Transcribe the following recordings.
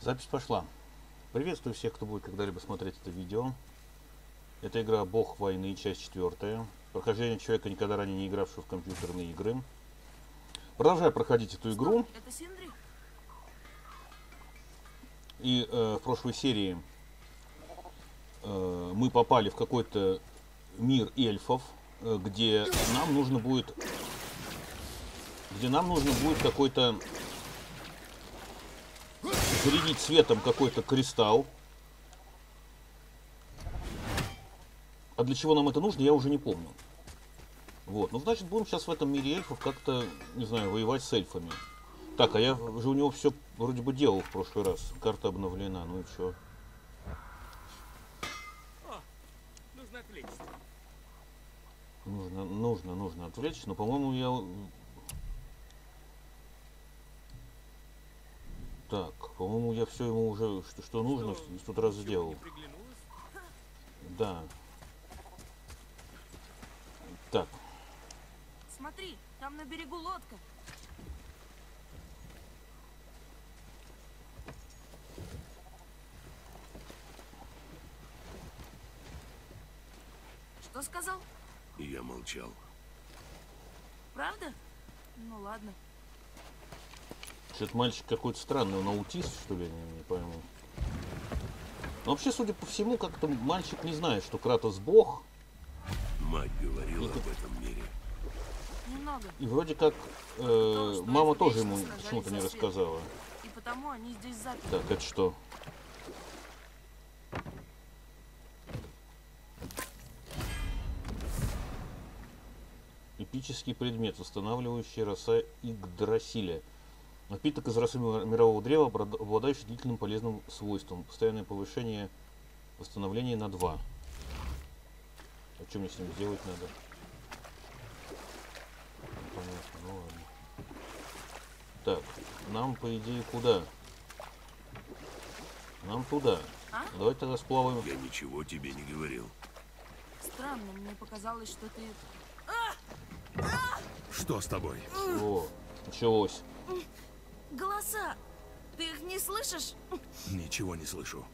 Запись пошла. Приветствую всех, кто будет когда-либо смотреть это видео. Это игра Бог войны, часть четвертая. Прохождение человека, никогда ранее не игравшего в компьютерные игры. Продолжаю проходить эту игру. И э, в прошлой серии э, мы попали в какой-то мир эльфов, э, где нам нужно будет, где нам нужно будет какой-то зарядить светом какой-то кристалл. А для чего нам это нужно, я уже не помню. Вот, ну значит будем сейчас в этом мире эльфов как-то, не знаю, воевать с эльфами. Так, а я же у него все вроде бы делал в прошлый раз. Карта обновлена, ну и что? Нужно. Нужно, нужно, нужно отвлечься, но, по-моему, я... Так, по-моему, я все ему уже, что, что нужно, в тот раз сделал. Да. Так, Смотри, там на берегу лодка. Что сказал? Я молчал. Правда? Ну ладно. Этот мальчик какой-то странный, он аутист, что ли, не, не пойму. Но вообще, судя по всему, как-то мальчик не знает, что Кратос бог, Мать говорила об этом мире. Немного. и вроде как э, что мама тоже ему почему-то не рассказала. И потому они здесь заперты. Так, это что? Эпический предмет, восстанавливающий роса Игдрасиля. Напиток из росы ми- мирового древа, обладающий длительным полезным свойством. Постоянное повышение восстановления на 2. А что мне с ним сделать надо? Непонятно, ну ладно. Так, нам по идее куда? Нам туда. А? Давай тогда сплаваем. Я ничего тебе не говорил. Странно, мне показалось, что ты... Что с тобой? О, началось. Голоса! Ты их не слышишь? Ничего не слышу.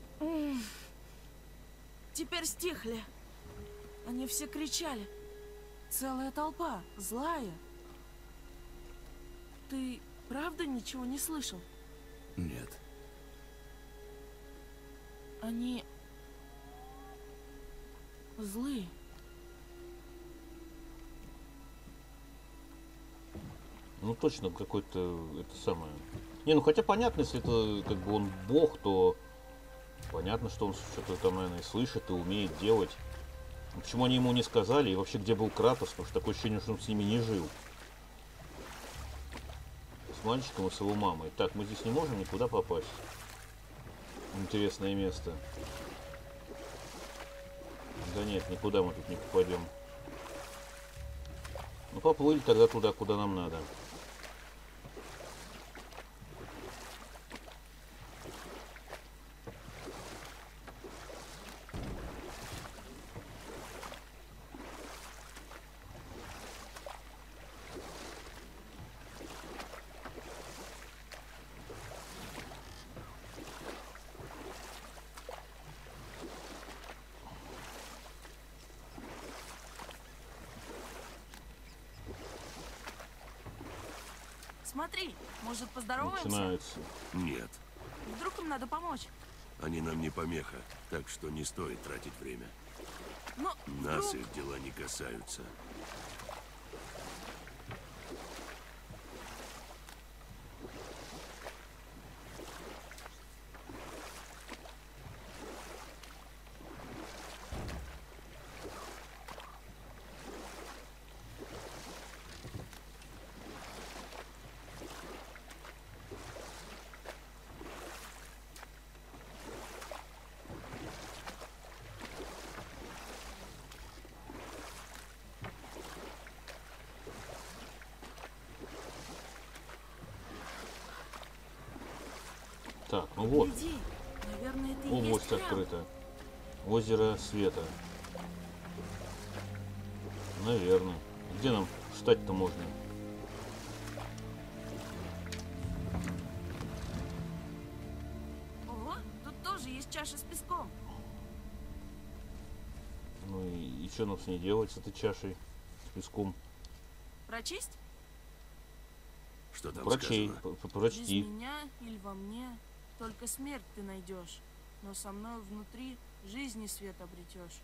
Теперь стихли. Они все кричали. Целая толпа, злая. Ты правда ничего не слышал? Нет. Они злые. Ну точно какой-то это самое. Не, ну хотя понятно, если это как бы он бог, то понятно, что он что-то там, наверное, и слышит и умеет делать. Но Почему они ему не сказали? И вообще, где был Кратос? Потому что такое ощущение, что он с ними не жил. С мальчиком и с его мамой. Так, мы здесь не можем никуда попасть. Интересное место. Да нет, никуда мы тут не попадем. Ну поплыли тогда туда, куда нам надо. Смотри, может поздороваемся? Начинается. Нет. Вдруг им надо помочь? Они нам не помеха, так что не стоит тратить время. Но Нас вдруг... их дела не касаются. Так, ну вот. Наверное, Область открыта. Озеро Света. Наверное. Где нам встать-то можно? есть чаша с песком. Ну и, и что нам с ней делать, с этой чашей, с песком? Прочесть? Что там Прочей, сказано? п- п- Без прочти. меня или во мне только смерть ты найдешь. Но со мной внутри жизни свет обретешь.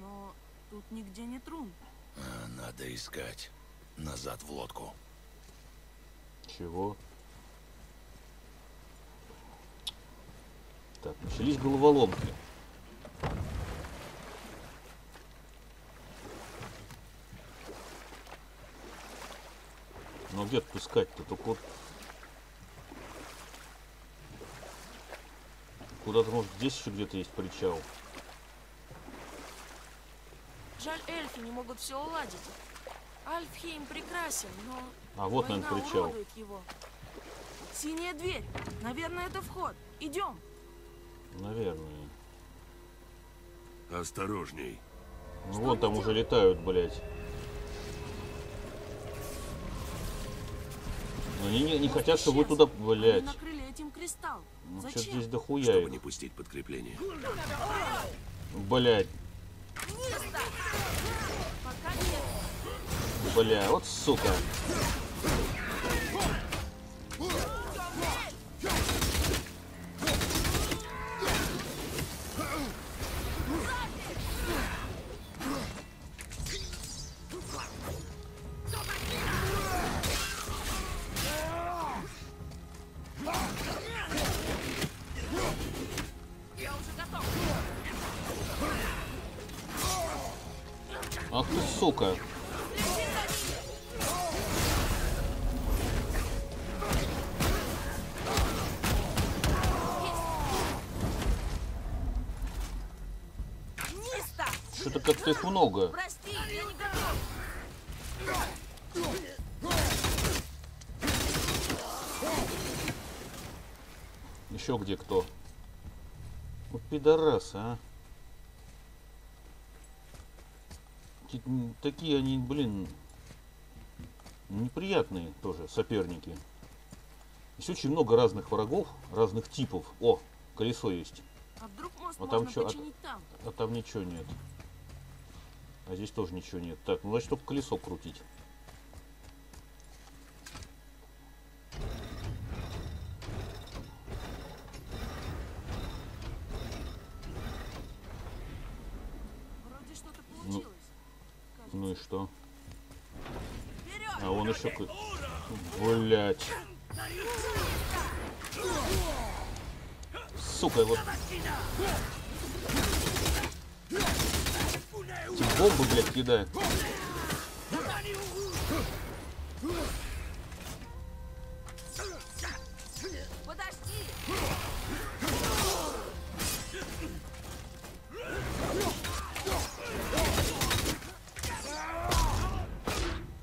Но тут нигде не трун. А, Надо искать. Назад в лодку. Чего? Так, начались головоломки. Ну а где тут искать-то? Только вот... Куда-то, может, здесь еще где-то есть причал. Жаль, эльфы не могут все уладить. Альфхейм прекрасен, но А вот, наверное, причал. его. Синяя дверь. Наверное, это вход. Идем. Наверное. Осторожней. Ну вон там уже летают, блядь. Но они не, не хотят, чтобы вы туда, блядь. Кристалл. Ну Зачем? здесь дохуя Чтобы их? не пустить подкрепление. Нет. бля, вот сука. Сука. Что-то как-то их много. Прости, я не готов. Еще где кто? Вот пидорасы, а. Такие они, блин, неприятные тоже соперники. Есть очень много разных врагов, разных типов. О, колесо есть. А вдруг мост А там можно чё, а- там? А там ничего нет. А здесь тоже ничего нет. Так, ну значит только колесо крутить. Вроде что-то получилось. Кажется. Ну и что? А он еще... Блять. Сука, вот... Эти бомбы, блядь, кидает. Подожди!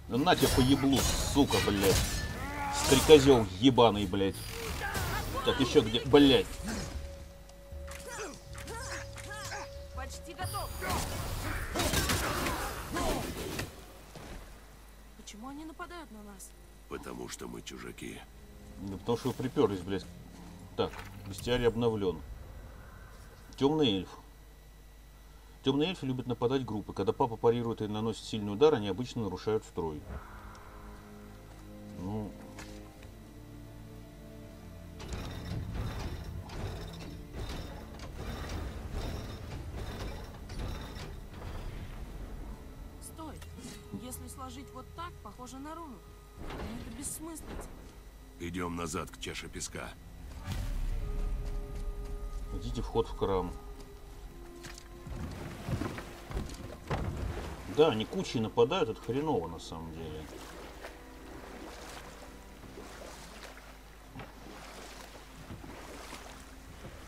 Ну на тебе по еблу, сука, блядь. Стрекозел ебаный, блядь. Так еще где... Блядь. Почти готов. Почему они нападают на нас? Потому что мы чужаки. Да потому что вы приперлись, блядь. Так, бестиарий обновлен. Темный эльф. Темные эльфы любят нападать группы. Когда папа парирует и наносит сильный удар, они обычно нарушают строй. Ну... Стой! Если сложить вот так, похоже на руну. Но это бессмыслица. Идем назад к чаше песка. Идите вход в храм. Да, они кучей нападают, это хреново на самом деле.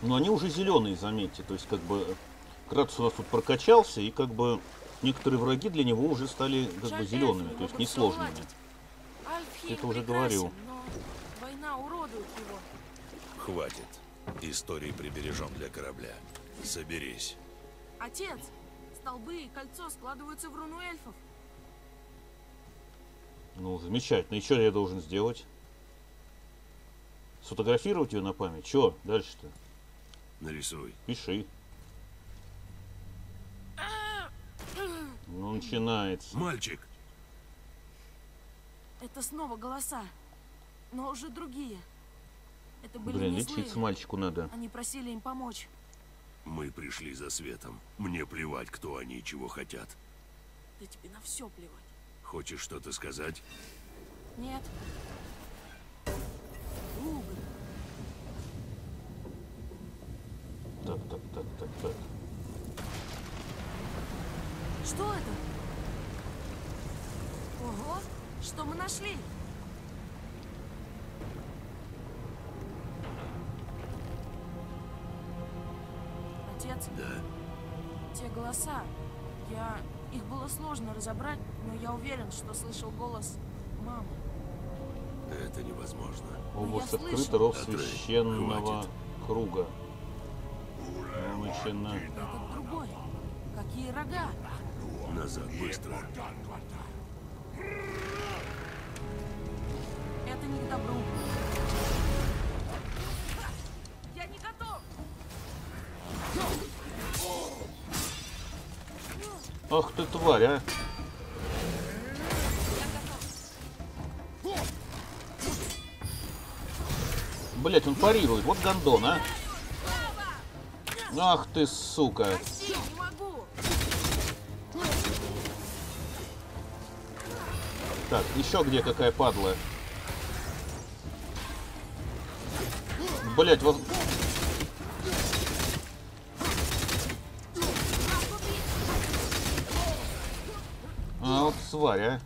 Но они уже зеленые, заметьте. То есть, как бы, Кратус у нас тут прокачался, и как бы некоторые враги для него уже стали как бы зелеными, то есть несложными. это уже говорил. Но война уродует его. Хватит. Истории прибережем для корабля. Соберись. Отец, столбы и кольцо складываются в руну эльфов. Ну, замечательно. И что я должен сделать? Сфотографировать ее на память? Что дальше-то? Нарисуй. Пиши. Ну, начинается. Мальчик, Это снова голоса, но уже другие. Это были Блин, не лечиться злые. мальчику надо. Они просили им помочь. Мы пришли за светом. Мне плевать, кто они и чего хотят. Да тебе на все плевать. Хочешь что-то сказать? Нет. Уголь. Так, так, так, так, так. Что это? Ого, что мы нашли? Отец, Да. те голоса, я... Их было сложно разобрать, но я уверен, что слышал голос мамы. Это невозможно. Область открыта, слышу. ров священного круга. Ну, начина- Этот другой. Какие рога? Назад, быстро. Это не к добру. Ах ты тварь, а! Блять, он парирует. Вот гандон, а! Ах ты, сука! Так, еще где какая падла? Блять, вот... А, вот сварь, а.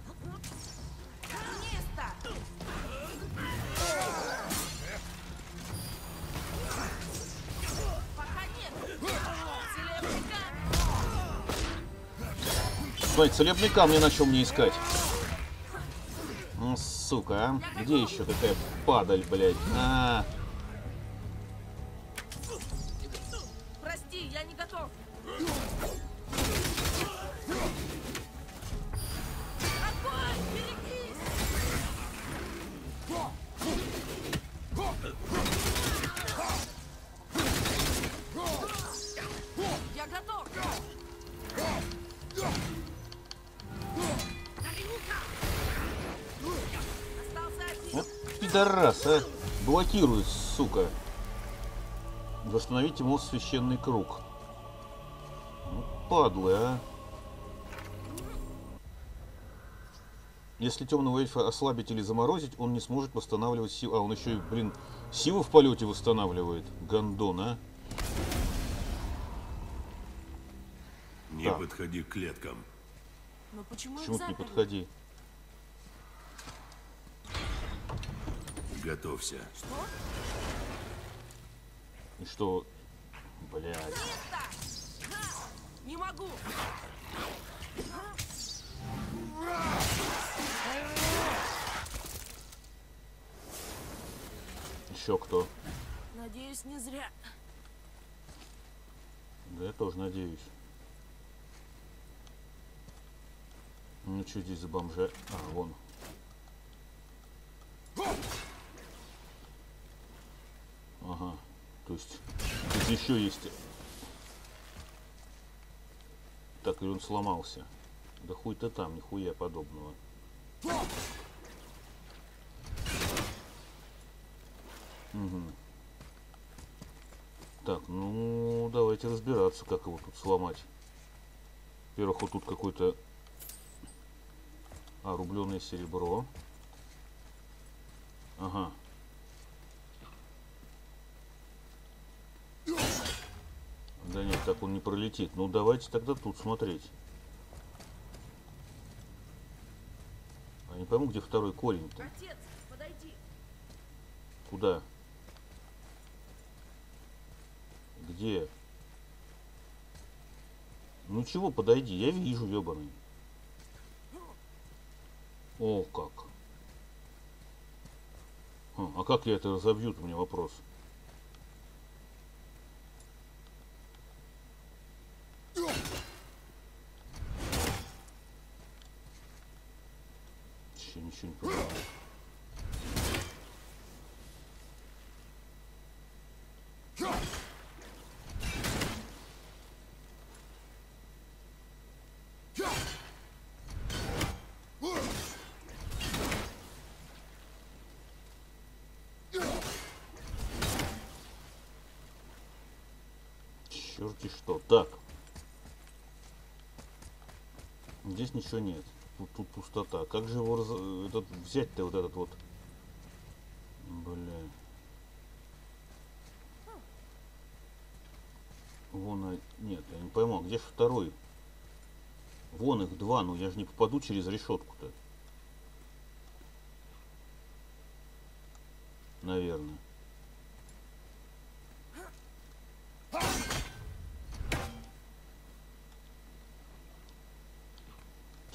Смотри, целебный камни на чем мне искать. Ну, сука, а? Где еще какая падаль, блядь? А, Прости, священный круг. Ну, падлы, а. Если темного эльфа ослабить или заморозить, он не сможет восстанавливать силу. А, он еще и, блин, силу в полете восстанавливает. Гандон, а. Не Так. подходи к клеткам. Но почему Почему ты не подходи? Готовься. Что? И что? Блядь. Не могу! Еще кто? Надеюсь, не зря. Да я тоже надеюсь. Ну что здесь за бомжа? А, вон. Ага. То есть еще есть. Так, и он сломался. Да хуй ты там, нихуя подобного. Мгм. Так, ну давайте разбираться, как его тут сломать. Во-первых, вот тут какой-то... А, рубленое серебро. Ага. Да нет, так он не пролетит. Ну давайте тогда тут смотреть. А не пойму, где второй корень-то. Отец, подойди. Куда? Где? Ну чего, подойди, я вижу, ебаный. О, как. А, а как я это разобью, у меня вопрос. Еще ничего не понимаю. Черти что. Так. Здесь ничего нет. Тут, тут пустота. Как же его раз- этот, взять-то вот этот вот? Бля. Вон, а- нет, я не пойму, а где же второй? Вон их два, но я же не попаду через решетку-то. Наверное.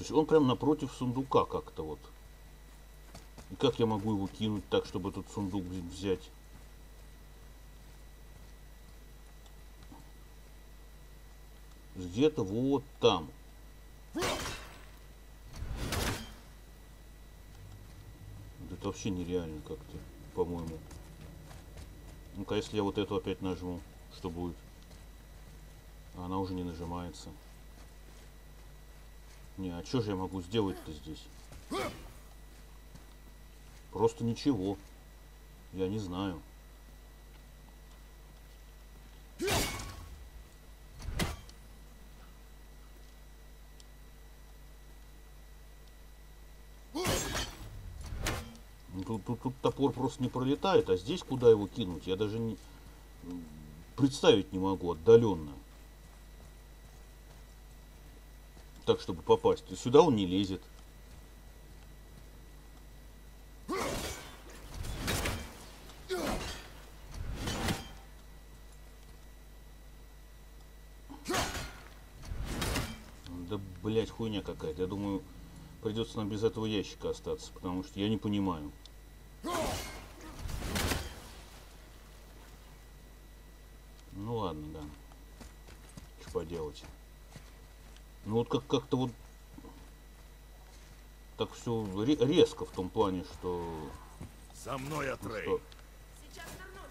То есть он прям напротив сундука как-то вот. И как я могу его кинуть так, чтобы этот сундук вз- взять? Где-то вот там. Это вообще нереально как-то, по-моему. Ну-ка, если я вот эту опять нажму, что будет? А Она уже не нажимается. Не, а что же я могу сделать-то здесь? Просто ничего. Я не знаю. Тут, тут, тут топор просто не пролетает, а здесь куда его кинуть? Я даже не представить не могу отдаленно. Так, чтобы попасть. И сюда он не лезет. Да, блять, хуйня какая-то. Я думаю, придется нам без этого ящика остаться, потому что я не понимаю. Ну ладно, да. Что поделать. Ну вот как как-то вот так все резко в том плане, что... За мной, ну Атрей. что-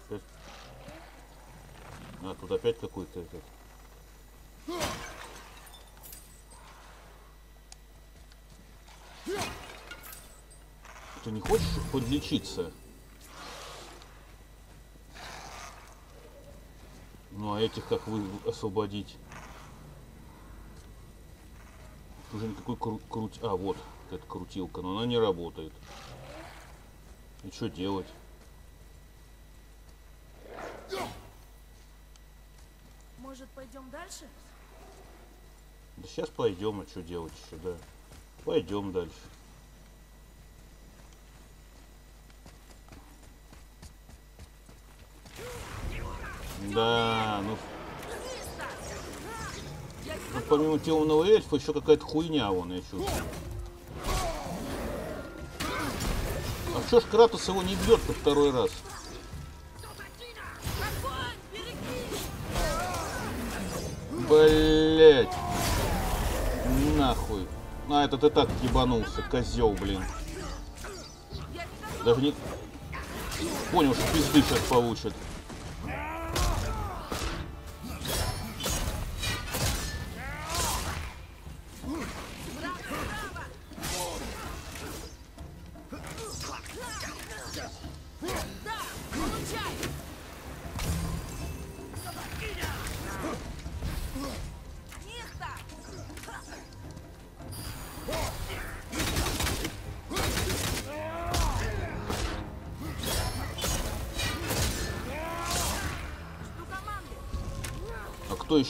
Опять- А, тут опять какой-то этот... Ты не хочешь подлечиться? Ну а этих как вы освободить? Уже никакой кру- круть... А, вот, эта крутилка, но она не работает. И что делать? Может, пойдем дальше? Да сейчас пойдем, а что делать еще, да? Пойдем дальше. Да, ну, ну, помимо темного эльфа еще какая-то хуйня вон, я чувствую. А чё ж Кратос его не бьет-то второй раз? Блять. Нахуй. А, этот и так ебанулся, козел, блин. Даже не... Понял, что пизды сейчас получит.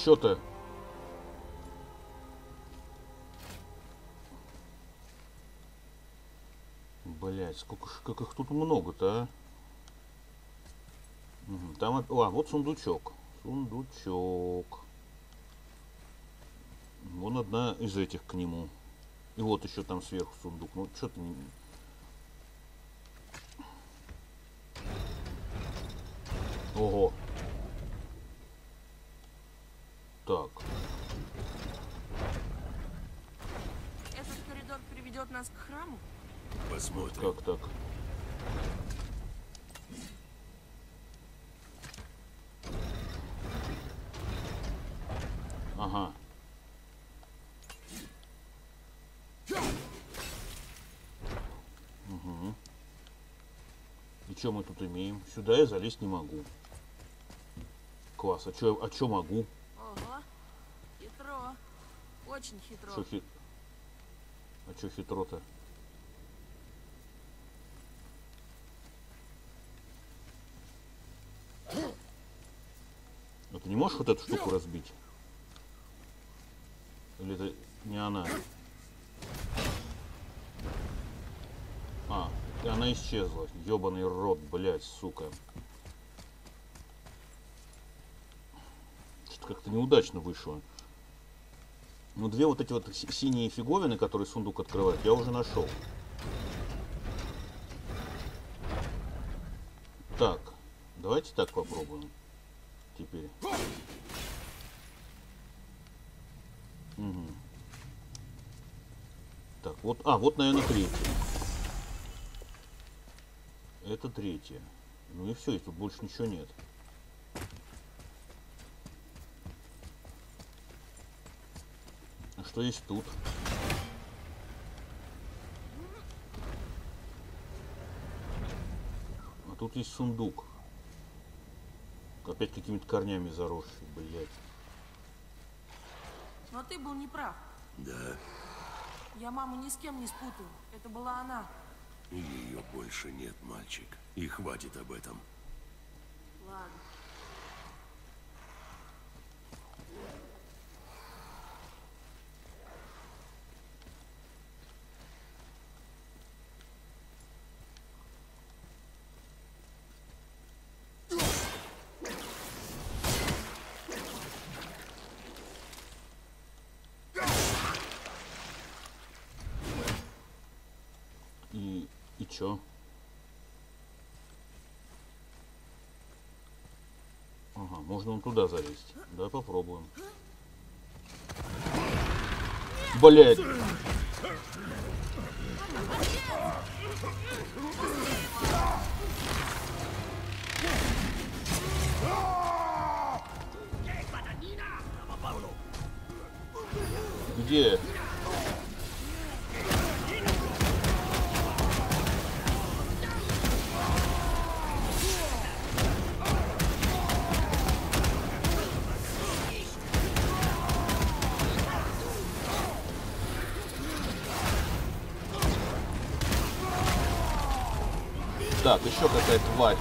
Еще-то? Блять, сколько как их тут много-то, а? Мгм, Там, а, вот сундучок. Сундучок. Вон одна из этих к нему. И вот еще там сверху сундук. Ну, что-то не... Ого. Так. Этот коридор приведет нас к храму? Посмотрим. Как так? Ага. Угу. И что мы тут имеем? Сюда я залезть не могу. Класс. А что а чё могу? Очень хитро. Что хит... А что хитро-то? А ты не можешь вот эту штуку разбить? Или это не она? А, и она исчезла. Ёбаный рот, блядь, сука. Что-то как-то неудачно вышло. Ну, две вот эти вот си- синие фиговины, которые сундук открывает, я уже нашел. Так, давайте так попробуем. Теперь. Мгм. Так, вот, а, вот, наверное, третья. Это третья. Ну и все, тут больше ничего нет. Что есть тут? А тут есть сундук. Опять какими-то корнями заросший, блядь. Но ты был неправ. Да, Я маму ни с кем не спутаю. Это была она. ее больше нет, мальчик. И хватит об этом. Ладно. И, чё? Ага, можно он туда залезть. Давай попробуем. Блять! Где? Еще какая тварь.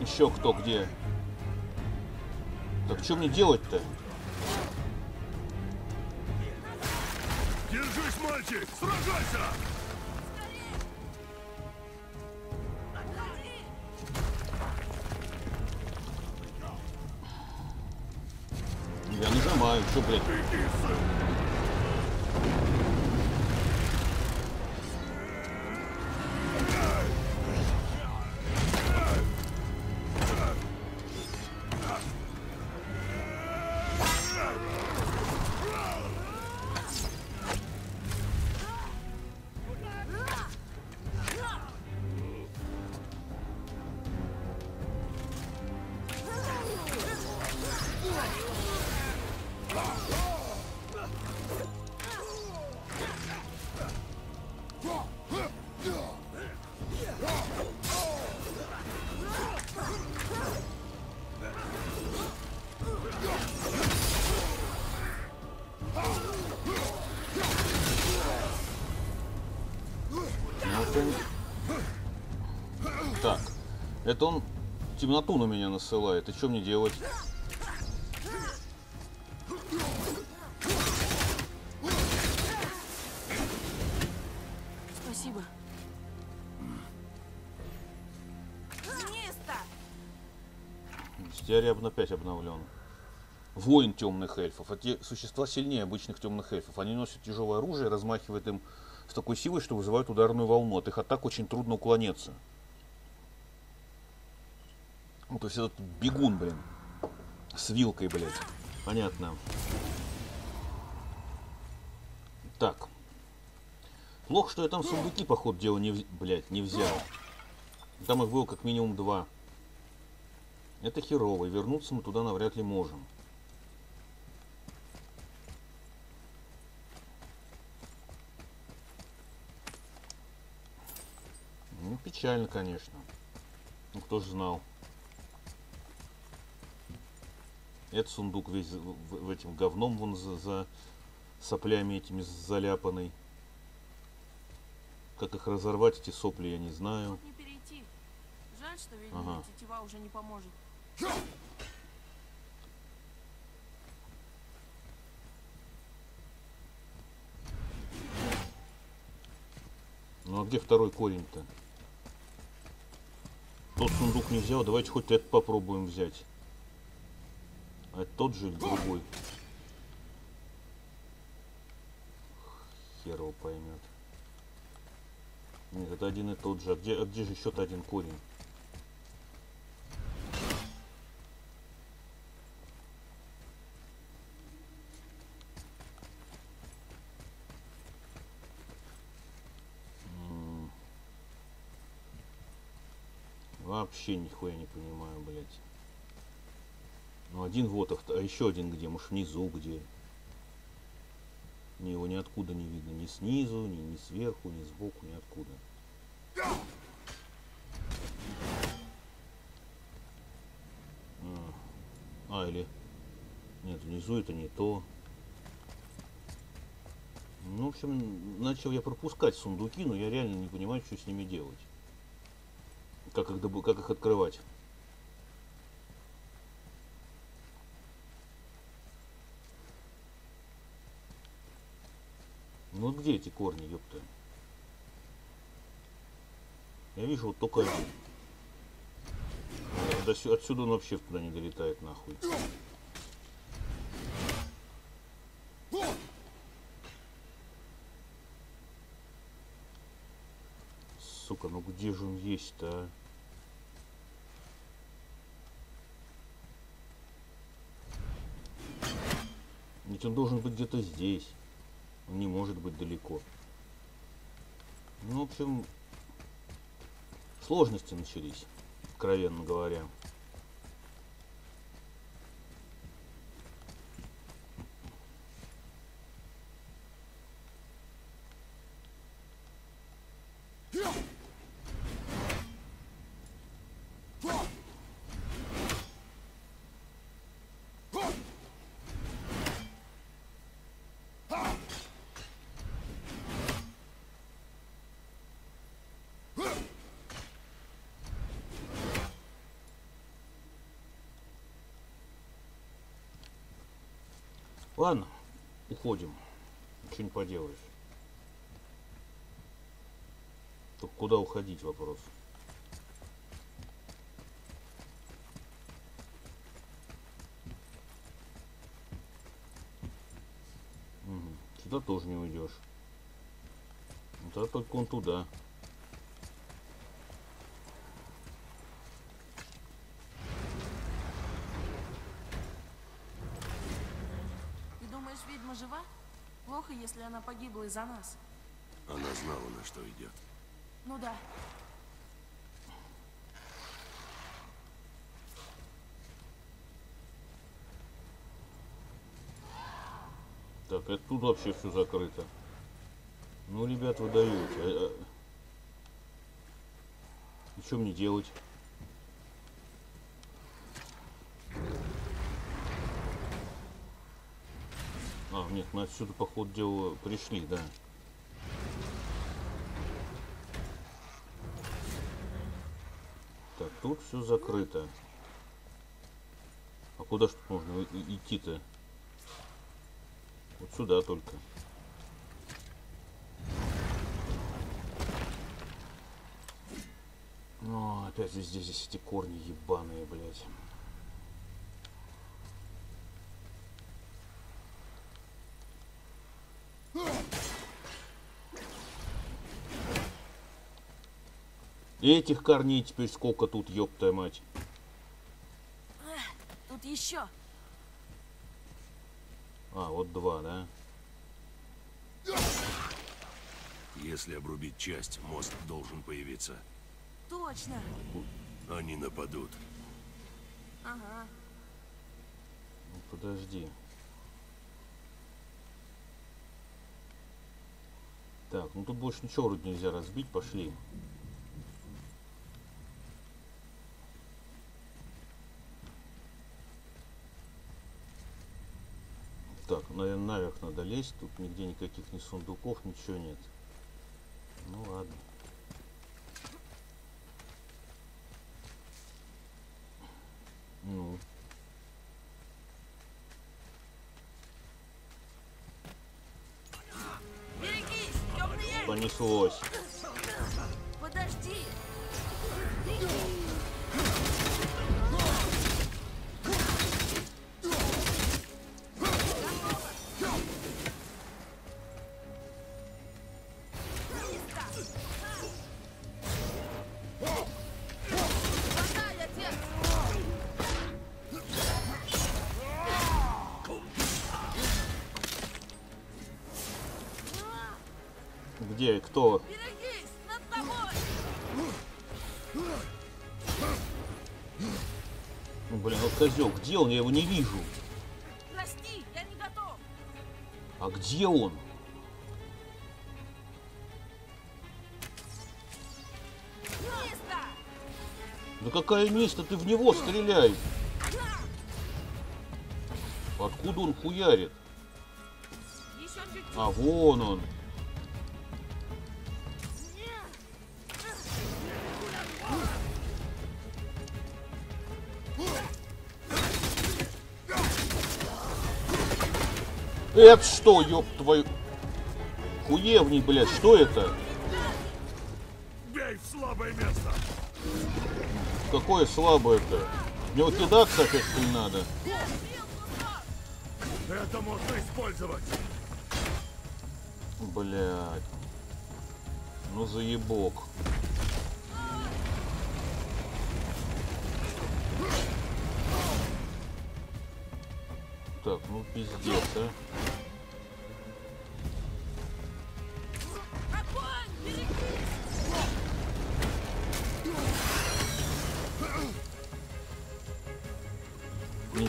Еще кто где? Так что мне делать-то? Это он темноту на меня насылает. И что мне делать? Спасибо. Обна- опять обновлен. Воин темных эльфов. Эти существа сильнее обычных темных эльфов. Они носят тяжелое оружие, размахивают им с такой силой, что вызывают ударную волну. От их атак очень трудно уклоняться. Ну, то есть этот бегун, блин, с вилкой, блядь. Понятно. Так. Плохо, что я там сундуки, по дело не, блядь, не взял. Там их было как минимум два. Это херово, и вернуться мы туда навряд ли можем. Ну, печально, конечно. Ну, кто же знал. Этот сундук весь в, в- этим говном вон за, за соплями этими заляпанный. Как их разорвать, эти сопли, я не знаю. Тут не перейти. Жаль, что ведьмина Ага. тетива уже не поможет. Ну а где второй корень-то? Тот сундук не взял, давайте хоть этот попробуем взять. А это тот же или другой? Хер его поймет. Нет, это один и тот же. А где, а где же еще-то один корень? Вообще нихуя не понимаю, блядь. Ну один вот, а, еще один где? Может внизу где? Не, его ниоткуда не видно. Ни снизу, ни, ни сверху, ни сбоку, ниоткуда. А, или... Нет, внизу это не то. Ну, в общем, начал я пропускать сундуки, но я реально не понимаю, что с ними делать. Как их, как их открывать. Вот где эти корни, ёпта? Я вижу вот только один. Отсюда он вообще туда не долетает нахуй. Сука, ну где же он есть-то, а? Ведь он должен быть где-то здесь. Не может быть далеко. Ну, в общем, сложности начались, откровенно говоря. Ладно, уходим. Ничего не поделаешь. Только куда уходить вопрос. Мгм. Сюда тоже не уйдешь. Ну, Тогда только он туда. Ты думаешь, ведьма жива? Плохо, если она погибла из-за нас. Она знала, на что идет. Ну да. Так, это тут вообще все закрыто. Ну, ребят, вы даете. А, а- И что мне делать? А, нет, мы отсюда, по ходу дела, пришли, да. Так, тут все закрыто. А куда тут можно идти-то? Вот сюда только. Ну, опять везде здесь эти корни ебаные, блядь. Этих корней теперь сколько тут, ёптая мать. Тут еще. А, вот два, да? Если обрубить часть, мост должен появиться. Точно. Они нападут. Ага. Ну, подожди. Так, ну тут больше ничего вроде нельзя разбить, пошли. Так, наверное, наверх надо лезть. Тут нигде никаких ни сундуков, ничего нет. Ну ладно. Ну, понеслось. Кто? Ну, блин, вот козел. Где он? Я его не вижу. Прости, я не готов! А где он? Место! Да какая место? Ты в него стреляй. Откуда он хуярит? А, вон он. Это что, ёб твою... Хуевни, блядь, что это? Бей в слабое место! Какое слабое-то? В него кидаться опять ли надо? Это можно использовать! Блядь. Ну заебок. Так, ну пиздец, а.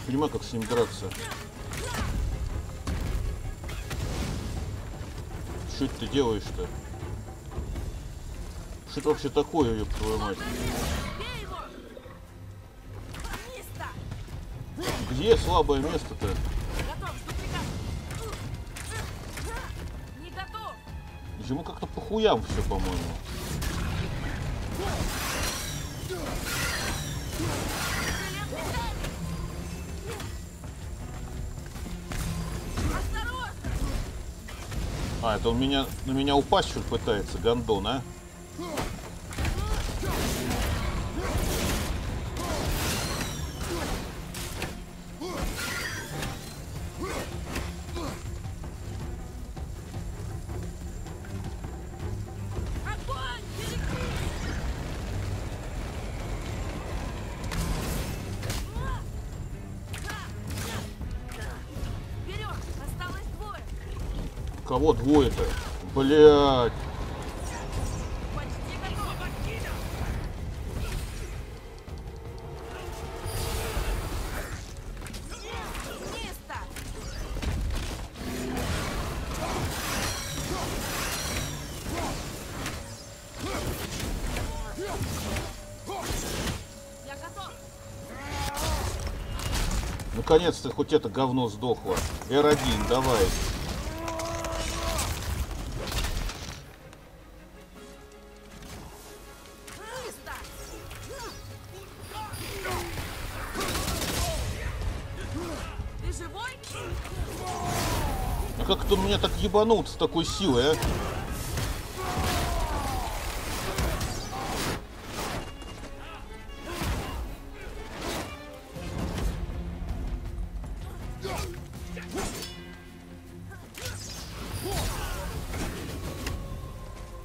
Понимаю, как с ним драться. Что ты делаешь-то? Что это вообще такое, ёб твою мать? Где слабое место-то? Ему как-то по хуям все, по-моему. Он меня, на меня упасть что-то пытается, гандон, а? Блядь. Наконец-то хоть это говно сдохло. R1, давай. Ебанул с такой силой, а?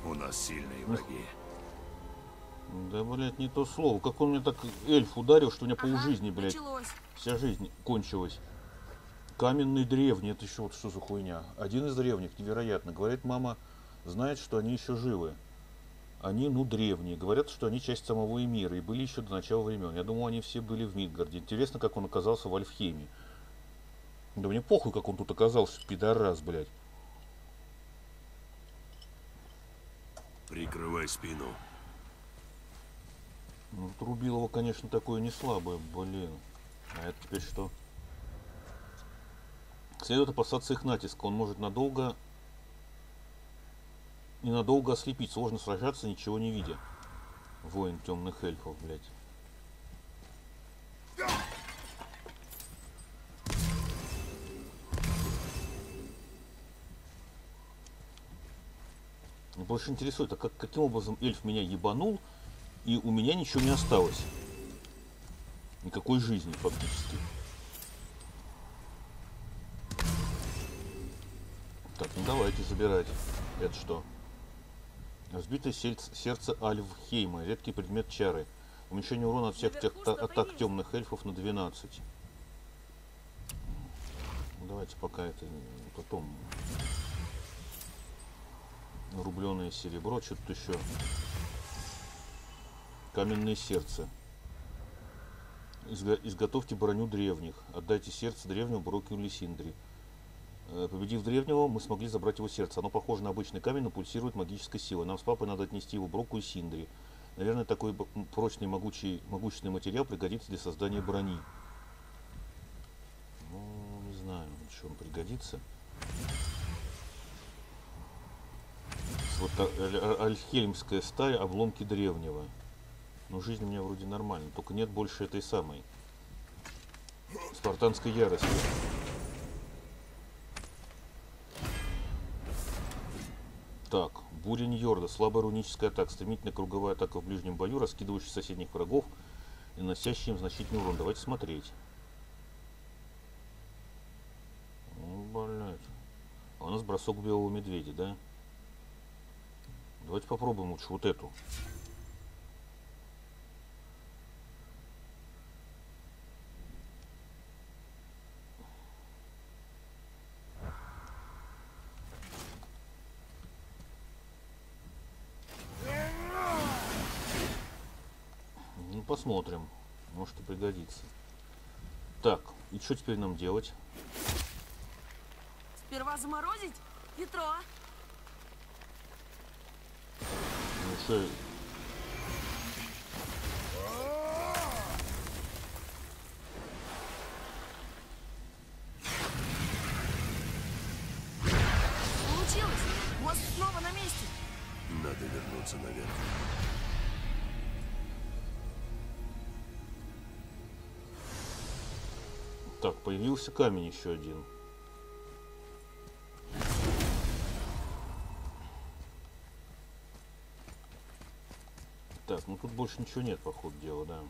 У нас сильные враги. Да, блядь, не то слово. Как он меня так эльф ударил, что у меня полжизни, блядь, Началось. вся жизнь кончилась. Каменный древний, это еще вот что за хуйня? Один из древних, невероятно. Говорит, мама знает, что они еще живы. Они, ну, древние. Говорят, что они часть самого мира и были еще до начала времен. Я думал, они все были в Мидгарде. Интересно, как он оказался в Альфхеме. Да мне похуй, как он тут оказался, пидорас, блядь. Прикрывай спину. Ну, Трубилово, конечно, такое не слабое, блин. А это теперь что? Следует опасаться их натиска. Он может надолго... Ненадолго ослепить. Сложно сражаться, ничего не видя. Воин темных эльфов, блядь. Больше интересует, а как, каким образом эльф меня ебанул, и у меня ничего не осталось. Никакой жизни фактически. Так, ну давайте забирать. Это что? Разбитое сердце Альвхейма. Редкий предмет чары. Уменьшение урона от всех тех та- атак темных эльфов на 12. Ну, давайте пока это м, потом. Рубленое серебро, что-то еще. Каменное сердце. Изго- изготовьте броню древних. Отдайте сердце древнему Броку или Синдри. Э, Победив древнего, мы смогли забрать его сердце. Оно похоже на обычный камень, но пульсирует магической силой. Нам с папой надо отнести его Броку и Синдри. Наверное, такой прочный, могучий, могущественный материал пригодится для создания брони. Ну, не знаю, что он пригодится. Вот аль- аль- альхельмская стая, обломки древнего. Но жизнь у меня вроде нормальная, только нет больше этой самой спартанской ярости. Так, буря Ньорда, слабая руническая атака, стремительная круговая атака в ближнем бою, раскидывающая соседних врагов и наносящая им значительный урон. Давайте смотреть. Ну, блядь. А у нас бросок белого медведя, да? Давайте попробуем лучше вот эту. Ну, посмотрим. Может и пригодится. Так, и что теперь нам делать? Сперва заморозить? Петро, Ну что, получилось! Мост снова на месте! Надо вернуться наверх. Так, появился камень еще один. Так, ну тут больше ничего нет, по ходу дела, да.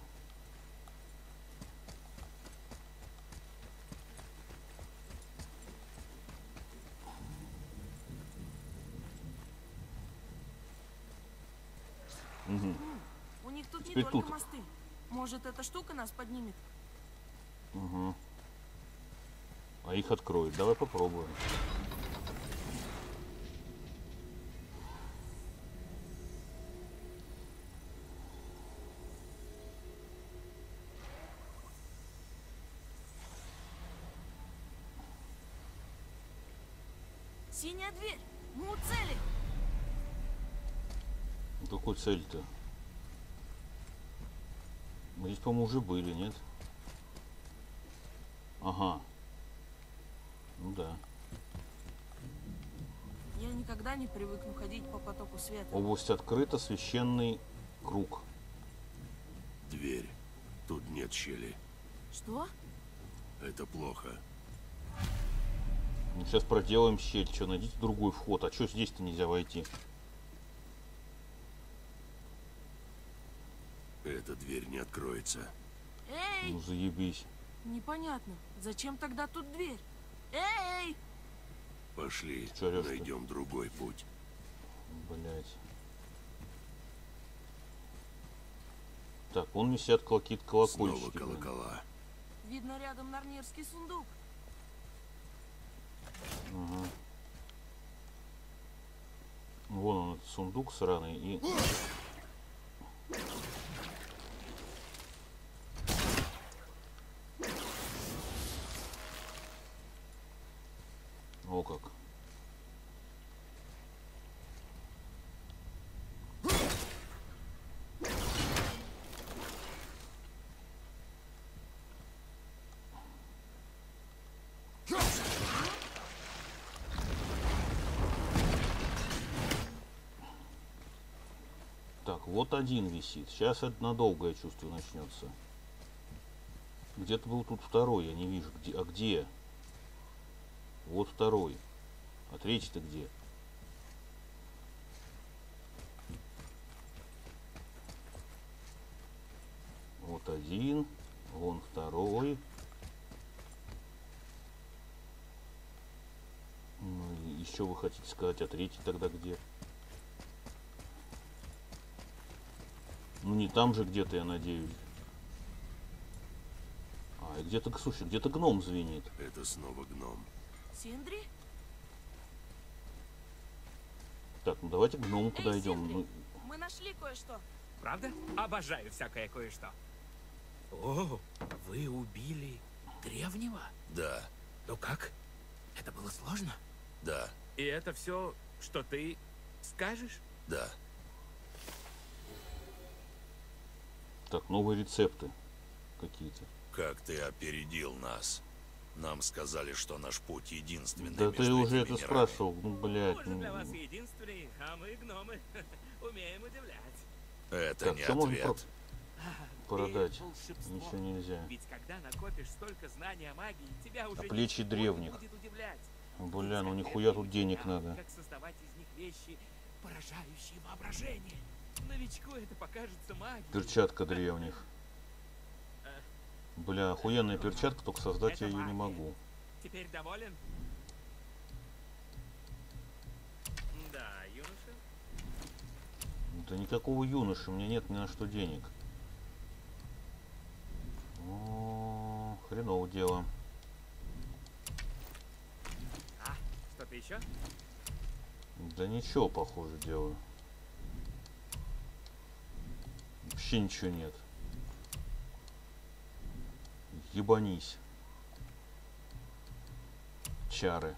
Мгм. У них тут Теперь не только тут. мосты. Может, эта штука нас поднимет? Угу. А их откроют. Давай попробуем. Синяя дверь! Мы у цели! Ну, Какой цель-то? Мы здесь, по-моему, уже были, нет? Ага. Ну да. Я никогда не привыкну ходить по потоку света. Область открыта, священный круг. Дверь. Тут нет щели. Что? Это плохо. Ну, сейчас проделаем щель. Что, найдите другой вход. А что здесь-то нельзя войти? Эта дверь не откроется. Эй! Ну, заебись. Непонятно. Зачем тогда тут дверь? Эй! Пошли, орёшь-то? найдем другой путь. Блять. Так, он висят какие-то колокольчики. Снова блин. колокола. Видно рядом нарнирский сундук. Ага. Вон он, этот сундук сраный. И... О как. Так, вот один висит. Сейчас это надолго, я чувствую, начнется. Где-то был тут второй, я не вижу. Где, а где? Вот второй. А третий-то где? Вот один. Вон второй. Ну, еще вы хотите сказать, а третий тогда где? Ну не там же где-то, я надеюсь. А, и где-то, слушай, где-то гном звенит. Это снова гном. Синдри? Так, ну давайте к гному Эй, подойдем. Синдри, Ну, мы нашли кое-что. Правда? Обожаю всякое кое-что. О, вы убили древнего? Да, Ну как? Это было сложно? да, И это все, что ты скажешь? да. Так, новые рецепты какие-то. Как ты опередил нас? Нам сказали, что наш путь единственный Да ты уже это мирами. спрашивал. Ну, блядь. Для ну, вас единственный, а мы, гномы, умеем удивлять. Это Так, не что можно ответ. про- продать? Ничего нельзя. Ведь когда накопишь столько знаний о магии, тебя уже плечи ничего не древних. будет удивлять. Бля, ну нихуя тут денег надо. Как создавать из них вещи, поражающие воображение. Новичку это покажется магией. Перчатка древних. Бля, охуенная перчатка, только создать Это я ее не могу. Теперь доволен? Да, юноша. Да никакого юноши, меня нет ни на что денег. О, хреново дело. А, что-то еще? Да ничего, похоже, делаю. Вообще ничего нет. Ебанись. Чары.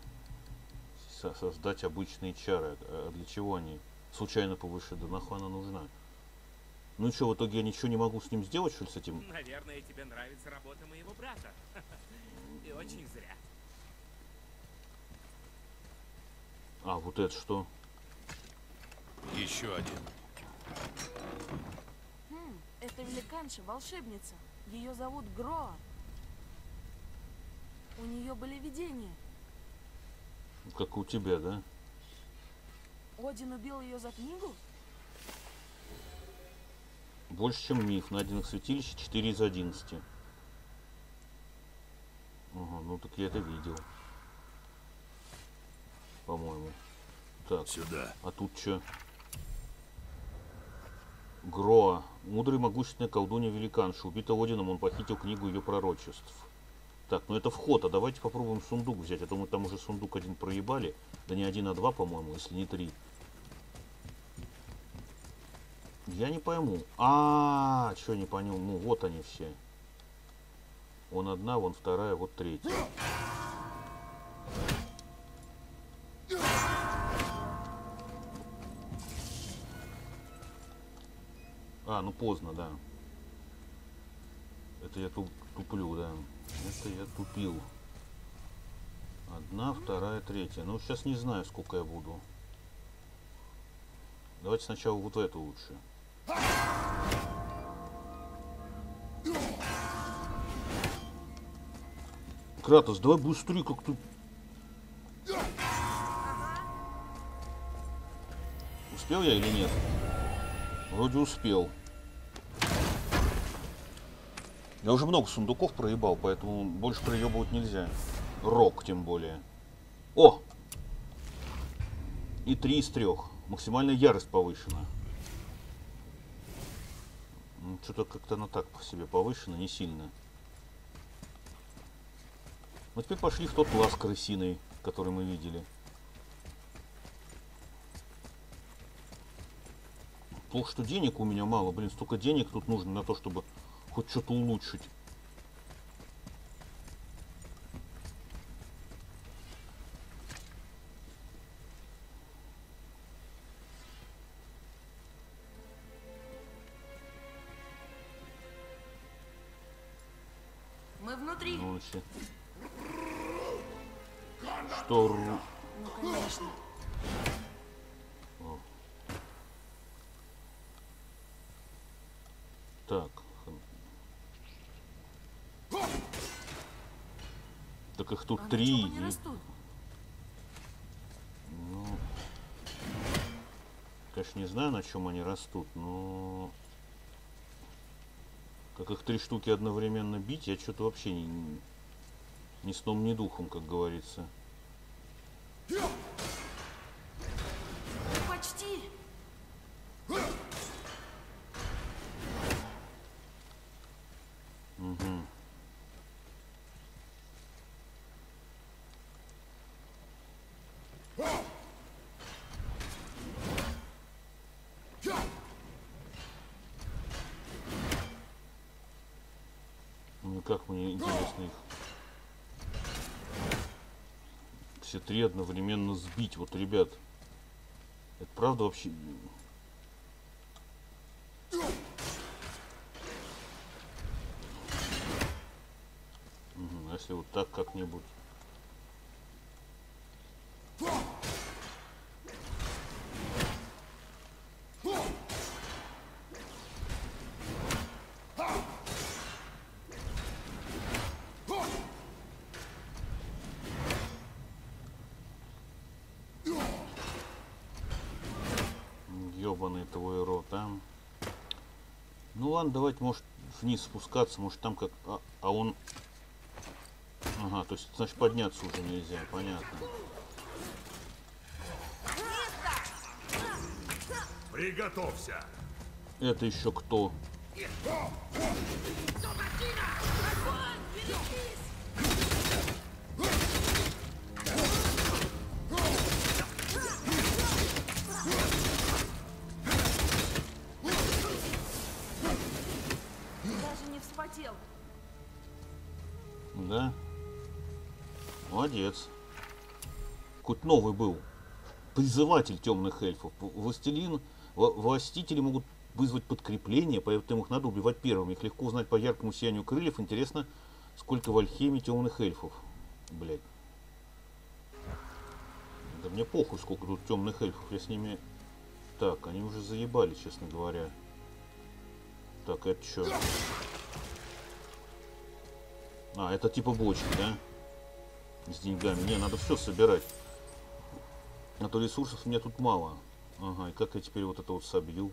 Со- создать обычные чары. А для чего они? Случайно повыше. Да нахуй она нужна? Ну что, в итоге я ничего не могу с ним сделать, что ли, с этим? Наверное, тебе нравится работа моего брата. И очень зря. А, вот это что? Еще один. Это великанша, волшебница. Ее зовут Гроа. У нее были видения. Как у тебя, да? Один убил ее за книгу? Больше, чем миф. Найденных святилищ 4 из 11. Ага, ну так я это видел. По-моему. Так, Сюда. а тут что? Гроа. Мудрый могущественная колдунья великанша. Убита Одином, он похитил книгу ее пророчеств. Так, ну это вход, а давайте попробуем сундук взять. А то мы там уже сундук один проебали. Да не один, а два, по-моему, если не три. Я не пойму. А, что не понял? Ну, вот они все. Вон одна, вон вторая, вот третья. Поздно, да. Это я туп- туплю, да. Это я тупил. Одна, вторая, третья. Ну, сейчас не знаю, сколько я буду. Давайте сначала вот эту лучше. Кратос, давай быстрее, как ты... Успел я или нет? Вроде успел. Я уже много сундуков проебал, поэтому больше проебывать нельзя. Рок тем более. О! И три из трех. Максимальная ярость повышена. Ну, Что-то как-то она так по себе повышена, не сильно. Ну теперь пошли в тот лаз крысиный, который мы видели. Плохо, что денег у меня мало. Блин, столько денег тут нужно на то, чтобы хоть что-то улучшить. Мы внутри. Ну. Что... ру- Ну, конечно. Так. Так их тут а три. и-? Ну, конечно, не знаю, на чем они растут, но как их три штуки одновременно бить, я что-то вообще не, ни сном, ни духом, как говорится. Почти. Мгм. Ну как мне интересно их все три одновременно сбить. Вот, ребят, это правда вообще... А если вот так как-нибудь? Ёбаный твой рот, а? Ну ладно, давайте, может, вниз спускаться, может там как... А, а он... Ага, то есть, значит, подняться уже нельзя, понятно. Приготовься! Это еще кто? Даже новый был. Призыватель темных эльфов. Властелин, вла- властители могут вызвать подкрепление, поэтому их надо убивать первыми. Их легко узнать по яркому сиянию крыльев. Интересно, сколько в Альхеме темных эльфов. Блять. Да мне похуй, сколько тут темных эльфов. Я с ними... Так, они уже заебали, честно говоря. Так, это что? А, это типа бочки, да? С деньгами. Не, надо все собирать. А то ресурсов у меня тут мало. Ага, и как я теперь вот это вот собью?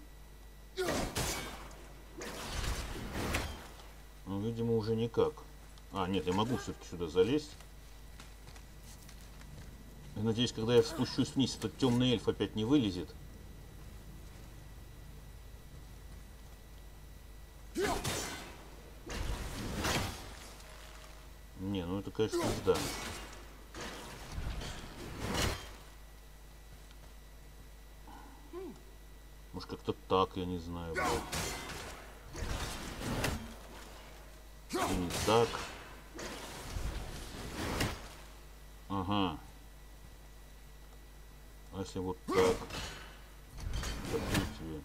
Ну, видимо, уже никак. А, нет, я могу все-таки сюда залезть. Я надеюсь, когда я спущусь вниз, этот темный эльф опять не вылезет. Не, ну это, конечно, да. Как-то так, я не знаю. блядь. Не так. Ага. А если вот так? Такую тебе.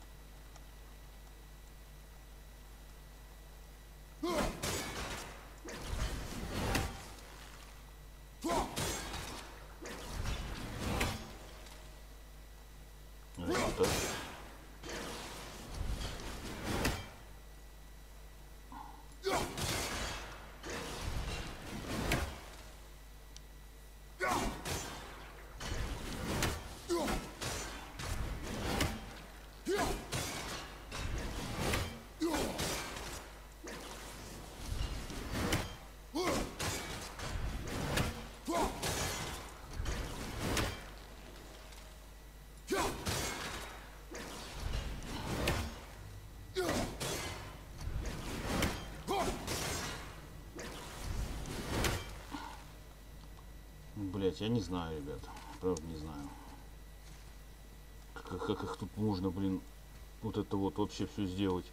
А если так? Блять, я не знаю, ребят. Правда не знаю. Как, как их тут можно, блин, вот это вот вообще все сделать.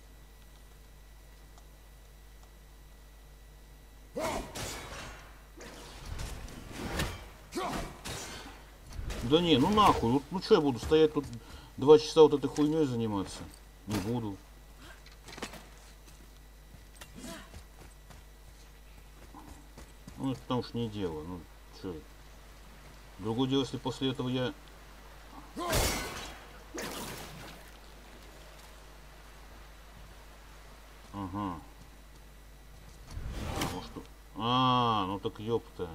Да не, ну нахуй, ну, ну что я буду стоять тут два часа вот этой хуйней заниматься? Не буду. Ну это потому что не дело, ну что. Другое дело, если после этого я... Ага. Ну а, может... а ну так ёпта.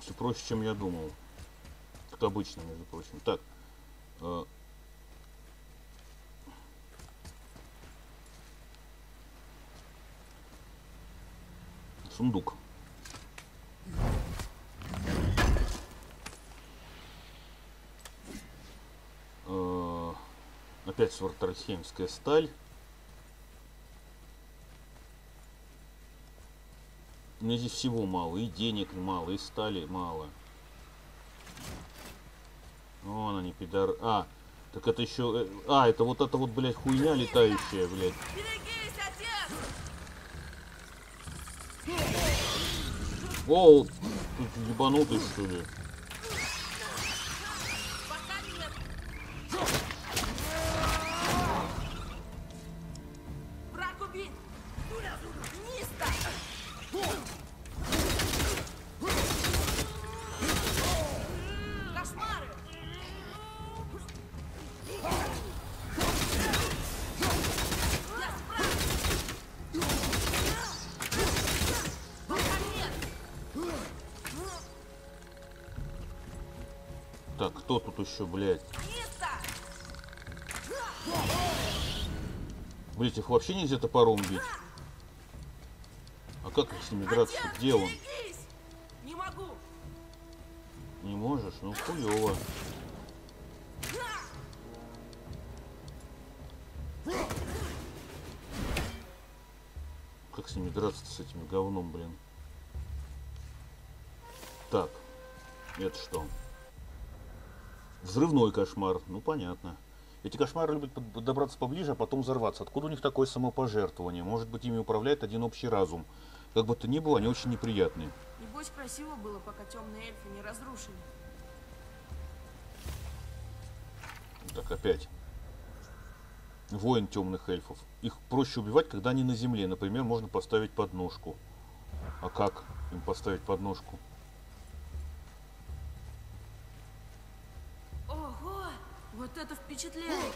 Все проще, чем я думал. Как обычно, между прочим. Так. Э, Сундук. Э, Опять свартрахеймская сталь. Мне здесь всего мало, и денег мало, и стали мало. Вон они, пидор. А, так это еще... э, А, это вот эта вот, блядь, хуйня летающая, блядь. Берегись, отец! О, тут ебанутый, что ли? Блядь, их вообще нельзя топором бить. А как их с ними драться? Отец, Где он? Не могу! Не можешь? Ну, хуёво. Как с ними драться с этим говном, блин? Так, это что? Взрывной кошмар. Ну, понятно. Эти кошмары любят подобраться поближе, а потом взорваться. Откуда у них такое самопожертвование? Может быть, ими управляет один общий разум. Как бы то ни было, они очень неприятные. Небось красиво было, пока темные эльфы не разрушили. Так, опять. Воин темных эльфов. Их проще убивать, когда они на земле. Например, можно поставить подножку. А как им поставить подножку? Вот это впечатляет!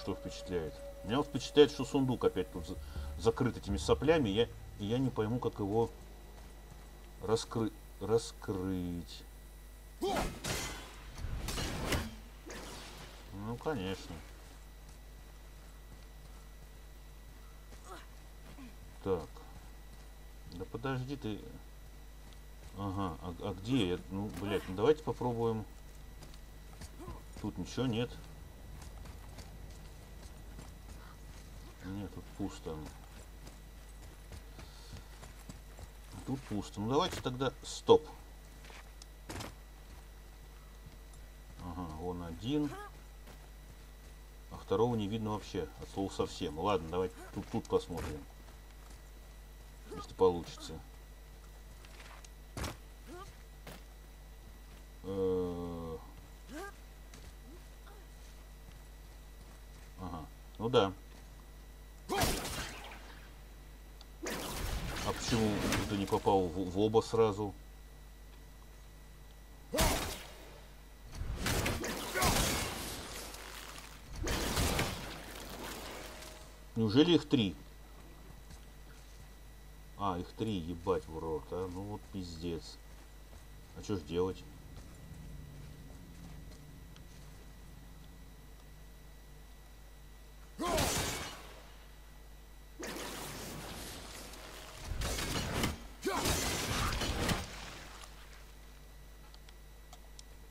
Что впечатляет? Меня вот впечатляет, что сундук опять тут за- закрыт этими соплями. Я, и я не пойму, как его раскры... раскрыть. Ну, конечно. Так. Да подожди ты. Ага, а, а где я? Ну, блядь, ну давайте попробуем. Тут ничего нет. Нет, тут пусто. Тут пусто. Ну давайте тогда стоп. Ага, вон один. А второго не видно вообще. От слова совсем. Ладно, давайте тут, тут посмотрим. Если получится. Ага. Ну да. А почему ты не попал в, в оба сразу? Неужели их три? А, их три, ебать в рот, а? Ну вот пиздец. А что ж делать?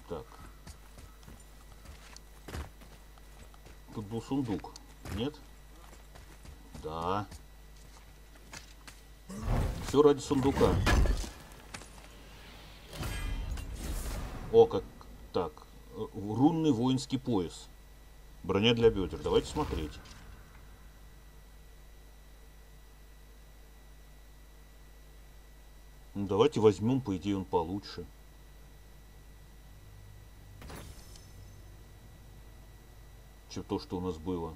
Так. Тут был сундук. Нет? Да. Все ради сундука. О, как так. Рунный воинский пояс. Броня для бедер. Давайте смотреть. Ну, давайте возьмем, по идее, он получше. чем то, что у нас было.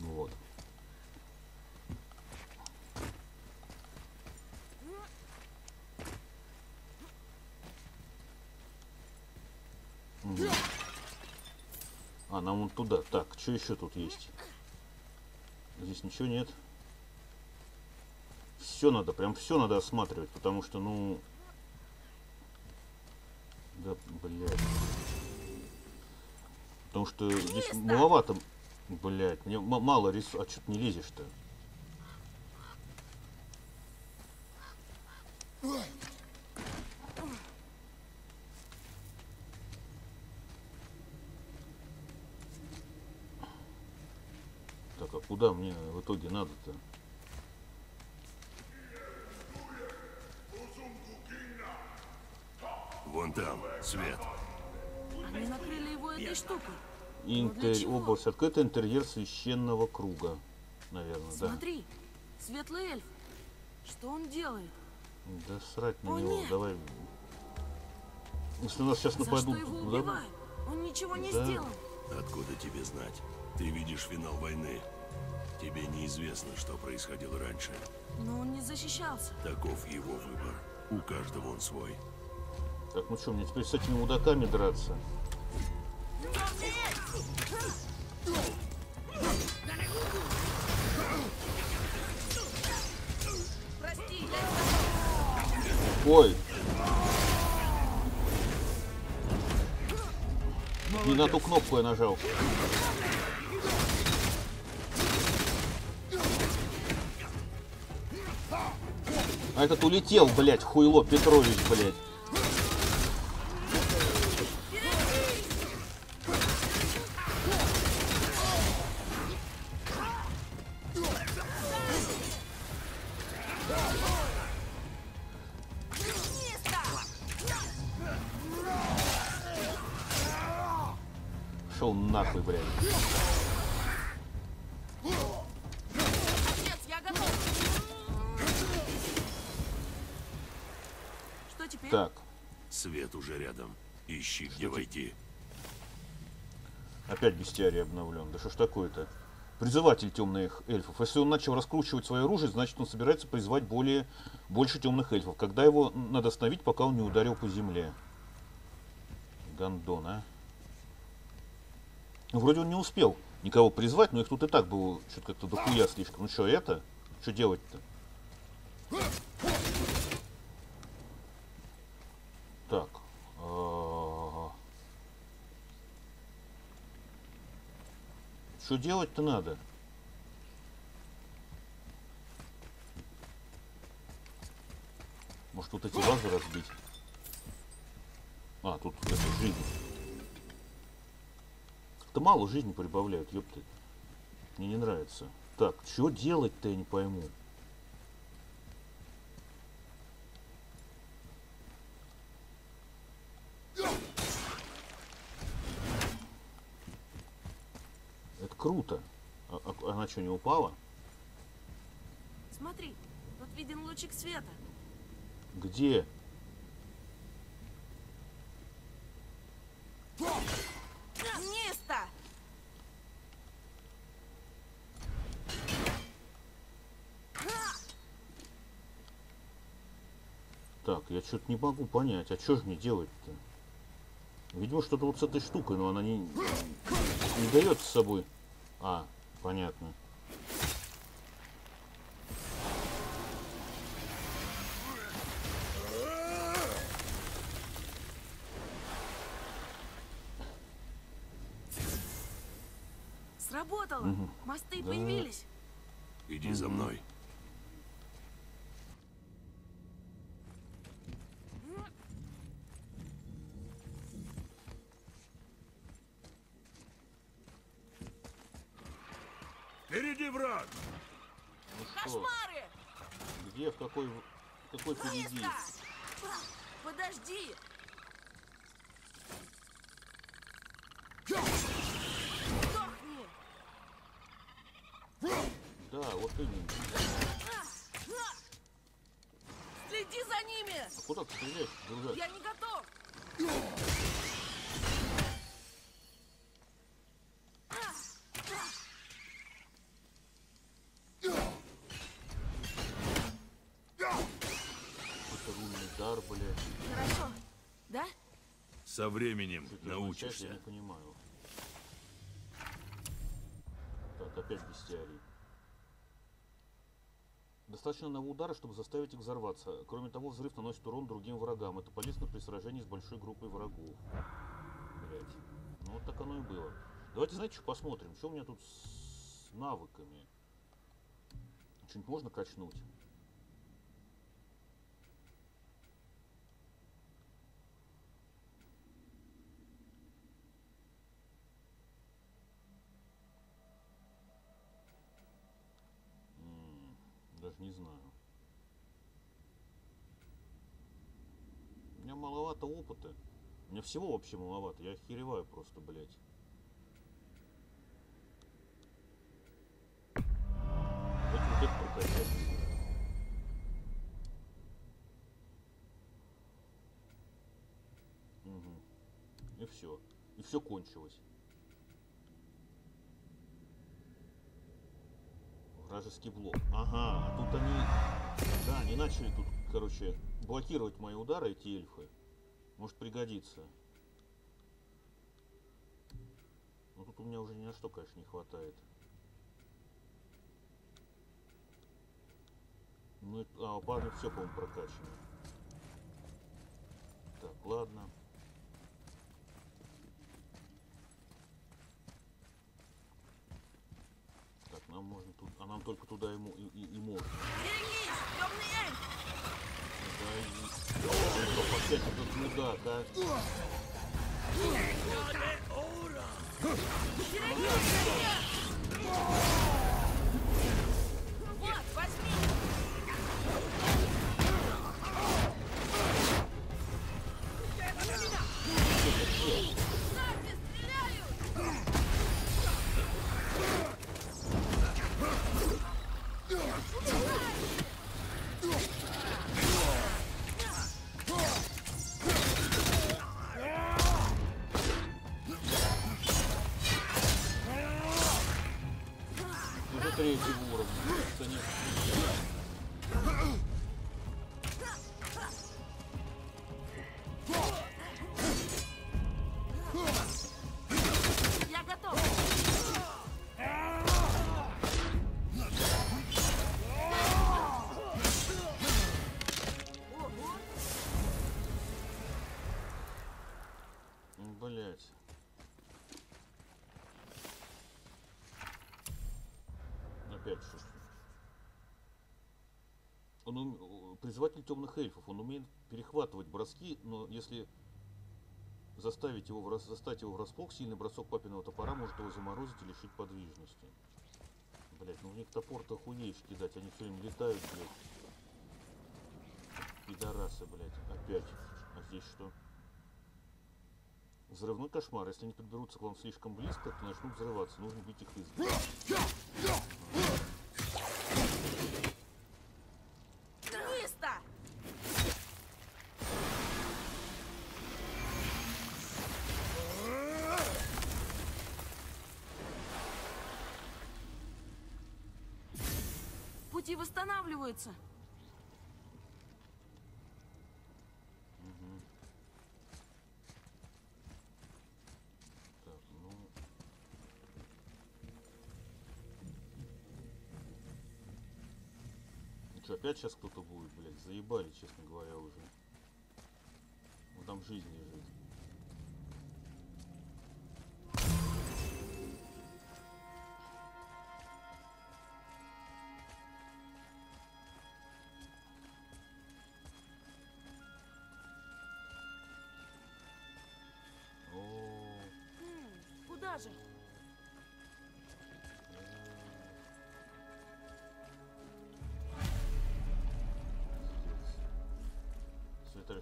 Вот. А, нам вон туда. Так, что еще тут есть? Здесь ничего нет. Все надо, прям все надо осматривать, потому что, ну... Да, блядь. Потому что здесь маловато, блядь, мне мало рис... А что ты не лезешь-то? Так, а куда мне в итоге надо-то? Вон там, свет. Они накрыли его этой штукой. Интер... чего? Область открыта, интерьер священного круга. Наверное, да. Смотри, светлый эльф. Что он делает? Да срать на О, него, нет. давай. Если нас сейчас За что нападут, его ну, да-? Он ничего не Да. сделал. Откуда тебе знать? Ты видишь финал войны. Тебе неизвестно, что происходило раньше. Но он не защищался. Таков его выбор. У каждого он свой. Так, ну что, мне теперь с этими мудаками драться? Ой! Не на ту кнопку я нажал. А этот улетел, блядь, хуйло Петрович, блядь. Опять бестиарий обновлен. Да что ж такое-то? Призыватель темных эльфов. Если он начал раскручивать свое оружие, значит он собирается призвать более, больше темных эльфов. Когда его надо остановить, пока он не ударил по земле. Гандон, а? Ну, вроде он не успел никого призвать, но их тут и так было что-то как-то дохуя слишком. Ну что, это? Что делать-то? Так. Что делать-то надо? Может вот эти вазы разбить? А, тут это жизнь. Это мало жизни прибавляют, ёпты. Мне не нравится. Так, что делать-то я не пойму. Это круто. А- а- она что, не упала? Смотри, тут виден лучик света. Где? Место! Так, я что-то не могу понять, а что же мне делать-то? Видимо, что-то вот с этой штукой, но она не, не дает с собой. А, понятно. Появились! Иди за мной. Впереди враг! Ну что, Кошмары! где, в какой, в какой впереди? Место! Подожди! Сдохни! Следи за ними! А куда ты стреляешь, дружок? Я не готов! Какой-то рунный дар, блядь. Хорошо. Да? Со временем это означает, Я научишься. не понимаю. опять бестиарий. Достаточно одного удара, чтобы заставить их взорваться. Кроме того, взрыв наносит урон другим врагам. Это полезно при сражении с большой группой врагов. Блять. Ну вот так оно и было. Давайте, знаете, что посмотрим. Что у меня тут с навыками? Что-нибудь можно качнуть? М, Даже не знаю. У меня маловато опыта. У меня всего вообще маловато. Я охереваю просто, блядь. Мгм. И все. И все кончилось. Вражеский блок. Ага, а тут они... Да, они начали тут, короче, блокировать мои удары, эти эльфы. Может пригодиться. Но тут у меня уже ни на что, конечно, не хватает. Ну, а, парня все, по-моему, прокачано. Так, ладно. Так, нам можно тут, а нам только туда ему и, и, и можно. Берегись, темный эльф! Да, и... Стоп, опять этот мудак, а? Вот, Уже третий призыватель темных эльфов. Он умеет перехватывать броски, но если заставить его застать его врасплох, сильный бросок папиного топора может его заморозить и лишить подвижности. Блять, ну в них топор-то охуеешь кидать, они все время летают, блядь. Пидорасы, блядь. Опять. А здесь что? Взрывной кошмар. Если они подберутся к вам слишком близко, то начнут взрываться. Нужно бить их из Пути восстанавливаются. Так, ну... Ну что, опять сейчас кто-то будет, блядь? Заебали, честно говоря, уже. Ну там жизнь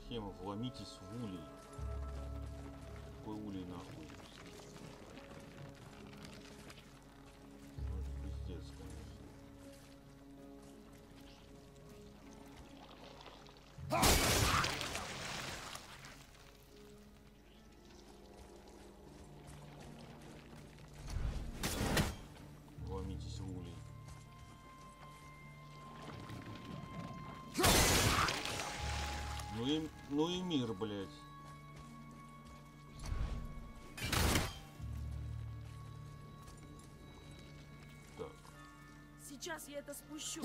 Светархема, вломитесь в улей. Какой улей нахуй? Ну и мир, блядь. Так, это спущу.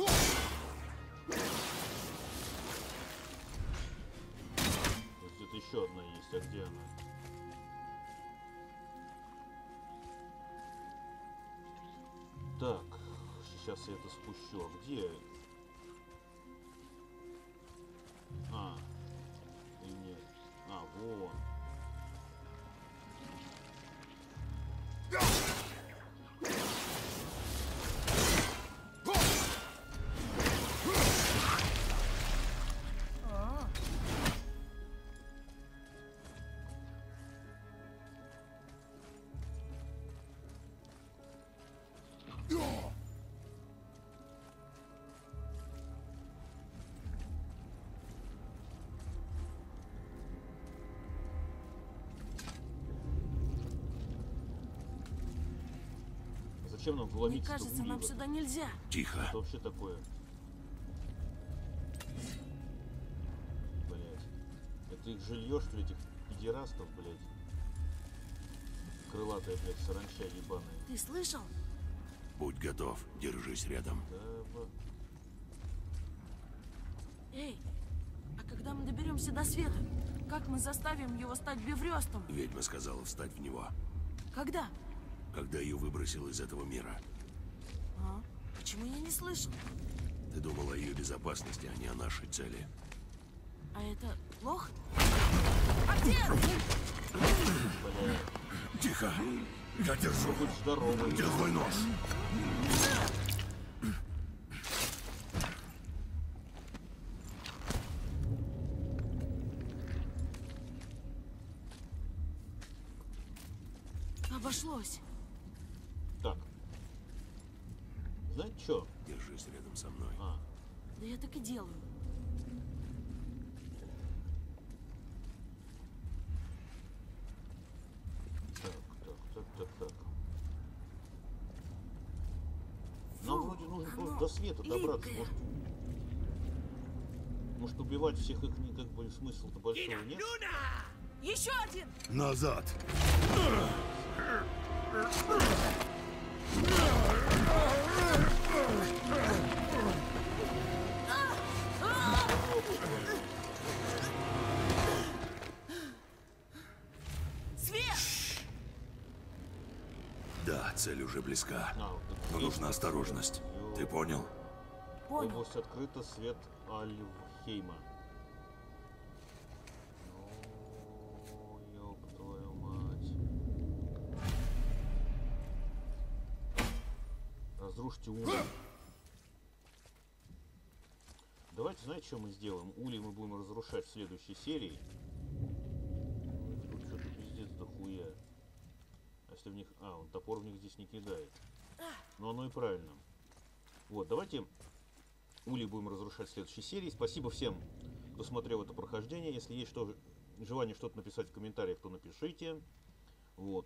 Где-то еще одна есть, а где она? Так, сейчас я это спущу. А где? Зачем нам мне вломиться кажется, нам сюда нельзя. Тихо. Что вообще такое? Блять. Это их жилье, что ли, этих педерастов, блять? Крылатая, блядь, саранча ебаная. Ты слышал? Будь готов. Держись рядом. Да, Эй, а когда мы доберемся до света, как мы заставим его стать беврестом? Ведьма сказала встать в него, Когда? Когда ее выбросил из этого мира. А? Почему я не слышал? Ты думал о ее безопасности, а не о нашей цели. А это плохо? Отец! Тихо. Я держу. будь здоровый. Где твой нож? Обошлось. Так. Знаете что? Держись рядом со мной. А, Да я так и делаю. так, так, так, так, так. Нам Фу, вроде нужно оно просто до липкое. Может, может убивать всех их не как бы смысла-то большого нет? Еще один! Назад. Свет! Да, цель уже близка. А, Но нужна осторожность. Ты понял? Понял. Область открыта, свет Альвхейма. Ну, ёб твою мать. Разрушьте улей. Давайте, знаете, что мы сделаем? Улей мы будем разрушать в следующей серии. Тут что-то пиздец дохуя. А если в них... А, он топор в них здесь не кидает. Ну, оно и правильно. Вот, давайте Улей будем разрушать в следующей серии. Спасибо всем, кто смотрел это прохождение. Если есть что, желание что-то написать в комментариях, то напишите. Вот.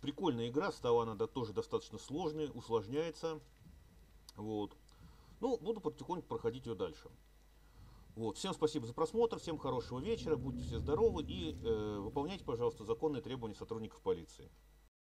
Прикольная игра, стала она да, тоже достаточно сложной, усложняется. Вот. Ну, буду потихоньку проходить ее дальше. Вот. Всем спасибо за просмотр, всем хорошего вечера, будьте все здоровы и э, выполняйте, пожалуйста, законные требования сотрудников полиции.